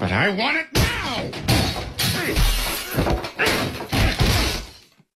But I want it now!